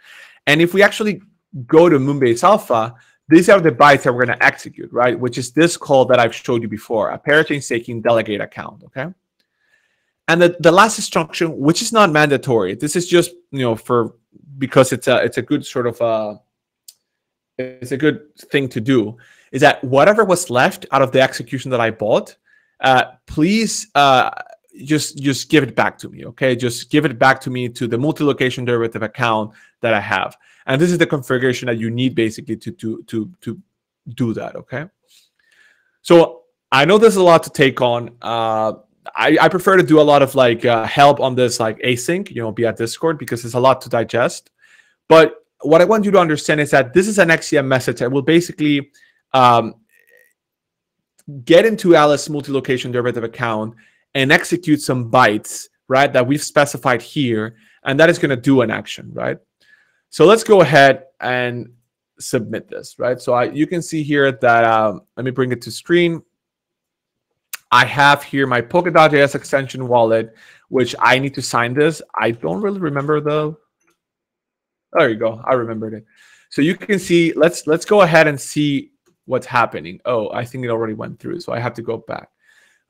And if we actually go to Moonbase Alpha, these are the bytes that we're going to execute, right? Which is this call that I've showed you before, a parachain staking delegate account, okay? And the, the last instruction, which is not mandatory, this is just, you know, for, because it's a, it's a good sort of, uh, it's a good thing to do, is that whatever was left out of the execution that I bought, uh, please uh, just just give it back to me okay just give it back to me to the multi-location derivative account that i have and this is the configuration that you need basically to to to to do that okay? So i know there's a lot to take on. Uh I, I prefer to do a lot of like uh, help on this like async you know via discord because it's a lot to digest. But what i want you to understand is that this is an xcm message that will basically um, get into alice multi-location derivative account and execute some bytes, right, that we've specified here, and that is going to do an action, right? So let's go ahead and submit this, right? So I, you can see here that, um, let me bring it to screen. I have here my Polkadot.js extension wallet, which I need to sign this. I don't really remember the, there you go. I remembered it. So you can see, let's let's go ahead and see what's happening. Oh, I think it already went through, so I have to go back.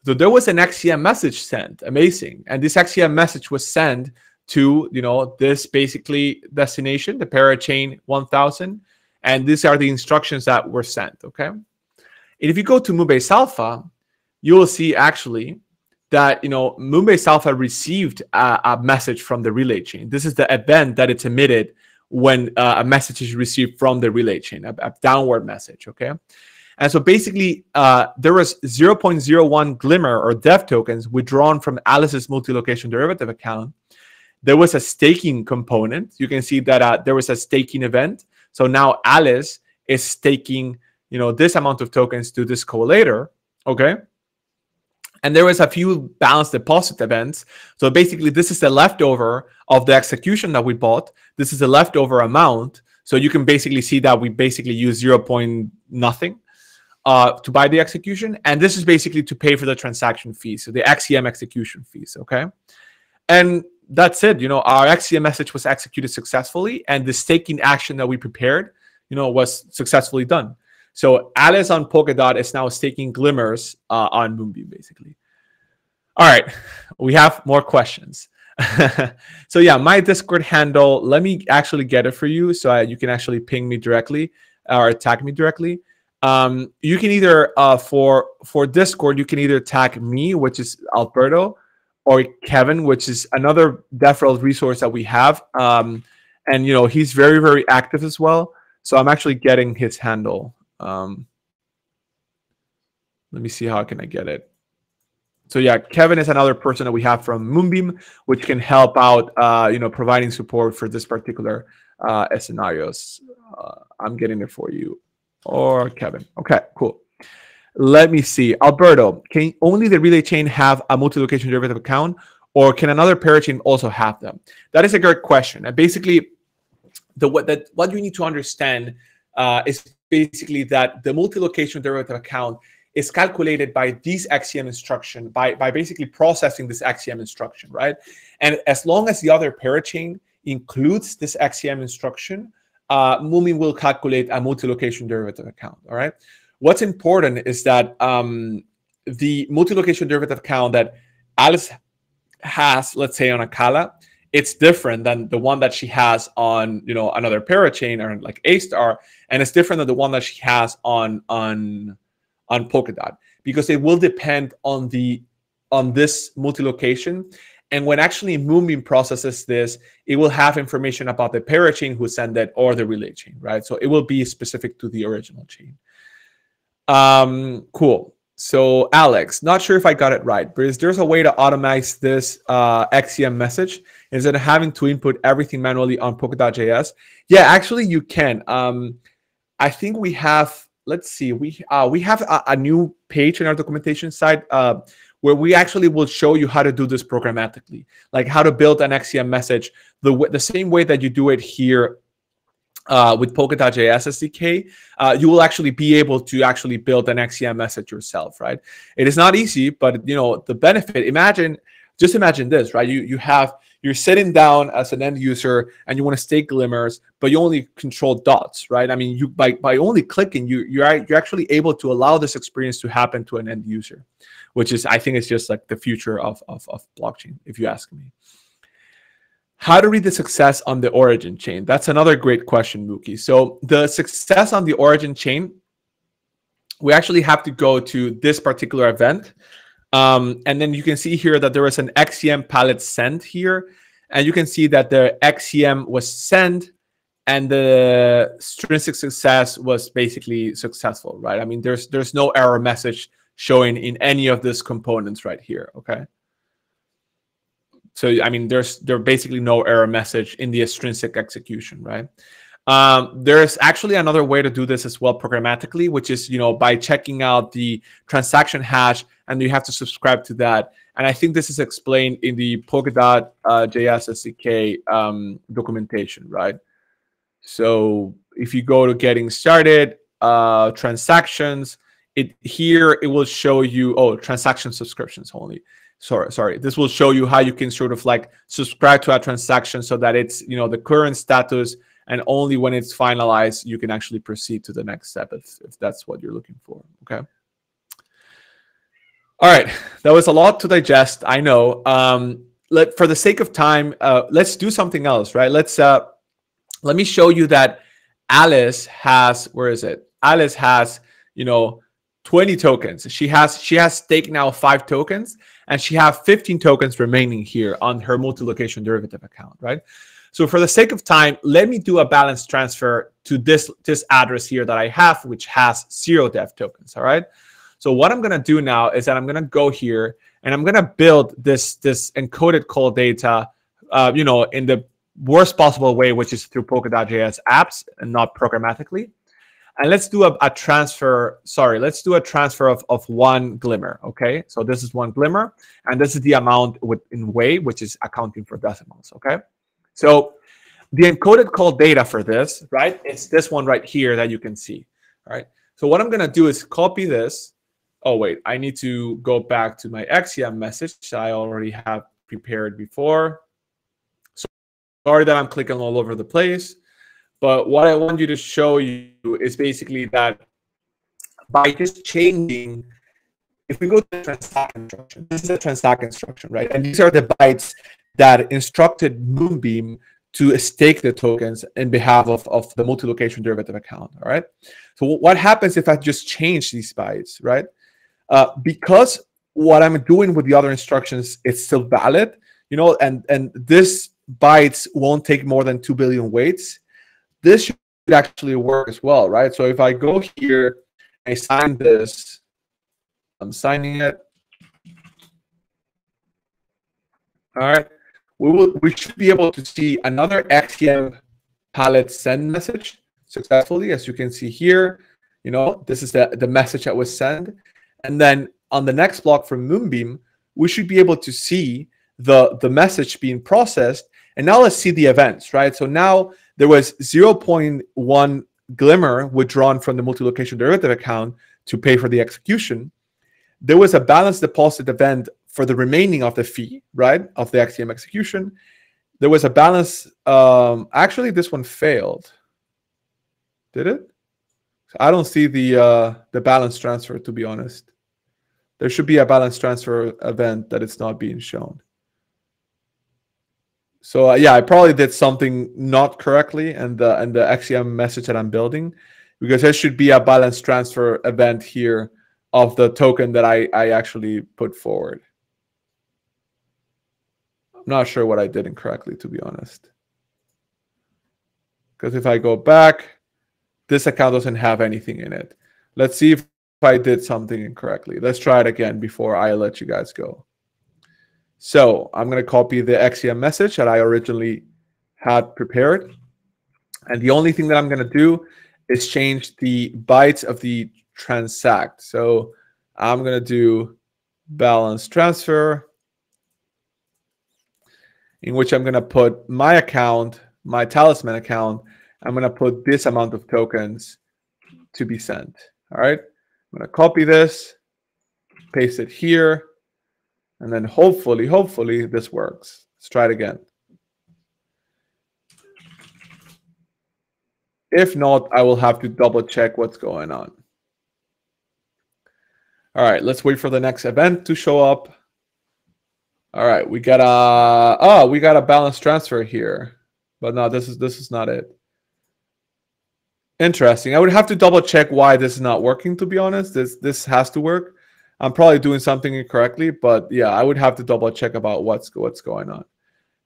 So there was an XCM message sent, amazing. And this XCM message was sent to, you know, this basically destination, the parachain 1000. And these are the instructions that were sent, okay? And if you go to Moonbase Alpha, you will see actually that, you know, Moonbase Alpha received a, a message from the relay chain. This is the event that it's emitted when uh, a message is received from the relay chain, a, a downward message, okay? And so basically, uh, there was 0.01 Glimmer or dev tokens withdrawn from Alice's multi-location derivative account. There was a staking component. You can see that uh, there was a staking event. So now Alice is staking, you know, this amount of tokens to this collator. Okay. And there was a few balance deposit events. So basically, this is the leftover of the execution that we bought. This is the leftover amount. So you can basically see that we basically use 0. point nothing uh, to buy the execution. And this is basically to pay for the transaction fees, so the XCM execution fees, okay? And that's it. You know, our XCM message was executed successfully, and the staking action that we prepared, you know, was successfully done. So Alice on Polkadot is now staking glimmers uh, on Moonbeam, basically. All right, we have more questions. so yeah, my Discord handle, let me actually get it for you so uh, you can actually ping me directly or tag me directly um, you can either uh, for for Discord, you can either tag me, which is Alberto, or Kevin, which is another DevRel resource that we have. Um, and you know he's very very active as well. So I'm actually getting his handle. Um, let me see how can I get it. So yeah, Kevin is another person that we have from Moonbeam, which can help out, uh, you know, providing support for this particular uh, scenarios. Uh, I'm getting it for you or Kevin. Okay, cool. Let me see. Alberto, can only the relay chain have a multi-location derivative account, or can another parachain also have them? That is a great question. And basically, the what that what you need to understand uh, is basically that the multi-location derivative account is calculated by this XCM instruction, by, by basically processing this XCM instruction, right? And as long as the other parachain includes this XCM instruction, uh, Moonbeam will calculate a multi-location derivative account. All right. What's important is that um, the multi-location derivative account that Alice has, let's say on Acala, it's different than the one that she has on you know another parachain or like Astar, and it's different than the one that she has on on on Polkadot because it will depend on the on this multi-location and when actually Moonbeam processes this, it will have information about the parachain who sent it or the relay chain, right? So it will be specific to the original chain. Um, cool. So Alex, not sure if I got it right, but is there's a way to automate this uh, XCM message instead of having to input everything manually on Polkadot.js? Yeah, actually you can. Um, I think we have. Let's see. We uh, we have a, a new page in our documentation site uh, where we actually will show you how to do this programmatically, like how to build an XCM message the the same way that you do it here uh, with Polkadot.js SDK, uh, you will actually be able to actually build an XCM message yourself, right? It is not easy, but you know the benefit. Imagine, just imagine this, right? You you have you're sitting down as an end user and you want to stake glimmers, but you only control dots, right? I mean, you by by only clicking, you you're you're actually able to allow this experience to happen to an end user, which is I think is just like the future of of, of blockchain, if you ask me. How to read the success on the origin chain? That's another great question, Mookie. So the success on the origin chain, we actually have to go to this particular event. Um, and then you can see here that there was an XCM pallet sent here. And you can see that the XCM was sent and the extrinsic success was basically successful, right? I mean, there's there's no error message showing in any of these components right here, okay? So I mean, there's there basically no error message in the extrinsic execution, right? Um, there's actually another way to do this as well programmatically, which is you know by checking out the transaction hash, and you have to subscribe to that. And I think this is explained in the Polkadot uh, JS SDK um, documentation, right? So if you go to getting started, uh, transactions, it here it will show you oh transaction subscriptions only sorry sorry this will show you how you can sort of like subscribe to a transaction so that it's you know the current status and only when it's finalized you can actually proceed to the next step if, if that's what you're looking for okay? All right that was a lot to digest i know. Um let for the sake of time uh let's do something else right? Let's uh let me show you that alice has where is it? Alice has you know 20 tokens. She has she has staked now five tokens and she have 15 tokens remaining here on her multi-location derivative account, right? So for the sake of time, let me do a balance transfer to this, this address here that I have, which has zero dev tokens, all right? So what I'm gonna do now is that I'm gonna go here and I'm gonna build this, this encoded call data, uh, you know, in the worst possible way, which is through Polkadot.js apps and not programmatically and let's do a, a, transfer sorry let's do a transfer of, of one glimmer okay? So this is one glimmer and this is the amount with in Wei which is accounting for decimals okay? So the encoded call data for this right it's this one right here that you can see all right? So what i'm going to do is copy this. Oh wait i need to go back to my xcm message that i already have prepared before. So sorry that i'm clicking all over the place but what I want you to show you is basically that by just changing, if we go to the transact instruction, this is a transact instruction, right? And these are the bytes that instructed Moonbeam to stake the tokens in behalf of, of the multi-location derivative account, all right? So what happens if I just change these bytes, right? Uh, because what I'm doing with the other instructions is still valid, you know, and, and this bytes won't take more than 2 billion weights, this should actually work as well, right? So if I go here, I sign this, I'm signing it. All right, we will we should be able to see another XCM pallet send message successfully, as you can see here. You know, this is the, the message that was sent. And then on the next block from Moonbeam, we should be able to see the, the message being processed. And now let's see the events, right? So now there was 0.1 glimmer withdrawn from the multi-location derivative account to pay for the execution. There was a balance deposit event for the remaining of the fee, right, of the XCM execution. There was a balance. Um, actually, this one failed. Did it? I don't see the uh, the balance transfer. To be honest, there should be a balance transfer event that it's not being shown. So uh, yeah, I probably did something not correctly and the and the XCM message that I'm building because there should be a balance transfer event here of the token that I, I actually put forward. I'm not sure what I did incorrectly, to be honest. Because if I go back, this account doesn't have anything in it. Let's see if I did something incorrectly. Let's try it again before I let you guys go. So I'm going to copy the XCM message that I originally had prepared. And the only thing that I'm going to do is change the bytes of the transact. So I'm going to do balance transfer in which I'm going to put my account, my talisman account. I'm going to put this amount of tokens to be sent. All right. I'm going to copy this, paste it here, and then hopefully, hopefully this works. Let's try it again. If not, I will have to double check what's going on. All right, let's wait for the next event to show up. All right, we got a oh, we got a balance transfer here, but no, this is this is not it. Interesting. I would have to double check why this is not working. To be honest, this this has to work. I'm probably doing something incorrectly, but yeah, I would have to double check about what's what's going on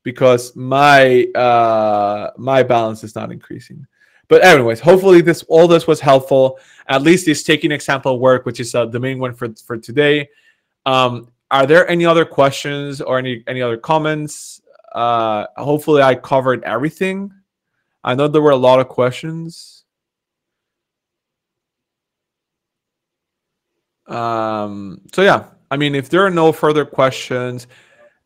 because my uh my balance is not increasing. But anyways, hopefully this all this was helpful. At least this taking example work, which is uh, the main one for for today. Um, are there any other questions or any any other comments? Uh, hopefully I covered everything. I know there were a lot of questions. Um, so yeah, I mean, if there are no further questions,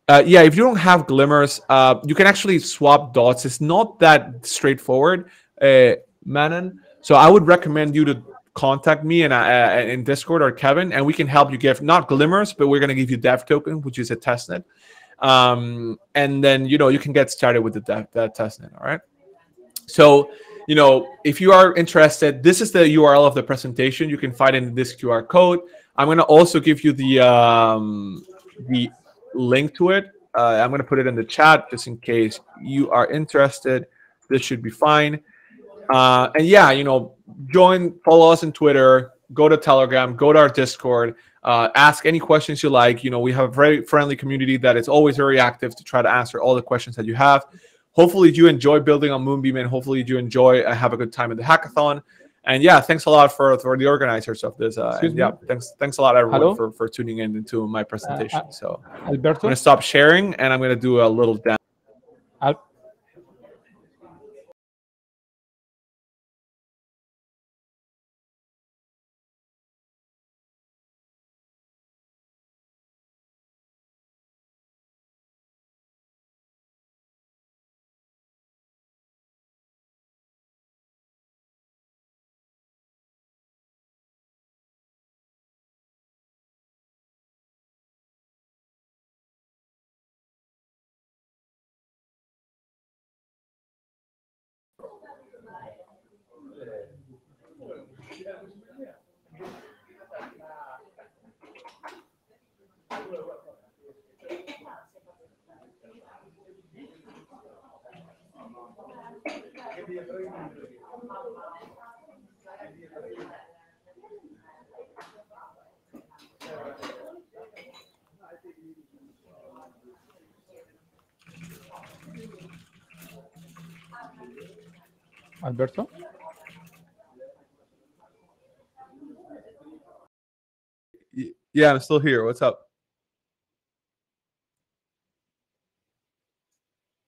uh, yeah, if you don't have glimmers, uh, you can actually swap dots. It's not that straightforward, uh, Manon. So I would recommend you to contact me in, uh, in Discord or Kevin, and we can help you get not glimmers, but we're gonna give you Dev token, which is a testnet. Um, and then you know you can get started with the dev, that testnet. All right. So you know if you are interested, this is the URL of the presentation. You can find it in this QR code. I'm gonna also give you the um, the link to it. Uh, I'm gonna put it in the chat just in case you are interested. This should be fine. Uh, and yeah, you know, join, follow us on Twitter, go to Telegram, go to our Discord, uh, ask any questions you like. You know, we have a very friendly community that is always very active to try to answer all the questions that you have. Hopefully, you enjoy building on Moonbeam, and hopefully, you enjoy uh, have a good time at the hackathon. And yeah, thanks a lot for for the organizers of this. Uh, and yeah, thanks thanks a lot everyone for for tuning in into my presentation. Uh, uh, so Alberto, I'm gonna stop sharing, and I'm gonna do a little dance. Alberto? Yeah, I'm still here. What's up?